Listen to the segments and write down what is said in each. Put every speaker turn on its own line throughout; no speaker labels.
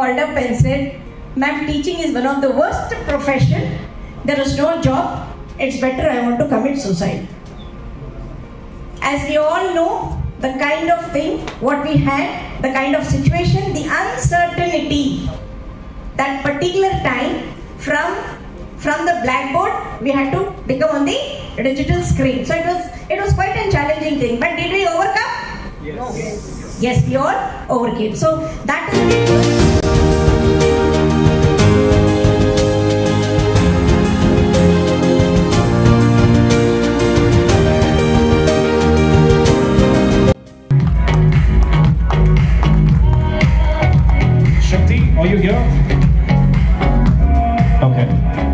called up and said, Ma'am, teaching is one of the worst profession. There is no job. It's better I want to commit suicide. As we all know, the kind of thing, what we had, the kind of situation, the uncertainty, that particular time from from the blackboard we had to become on the digital screen. So it was it was quite a challenging thing. But did we overcome? Yes. Yes, we all overcame. So that is
Okay.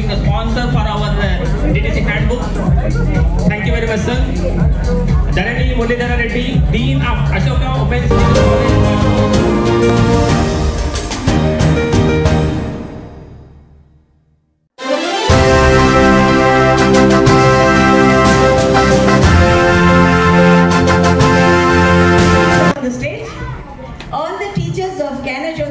being the sponsor for our uh, DTC handbook. Thank you very much, sir. Dharani Mullidhara Reddy, Dean of Ashoka Open School. Of Canada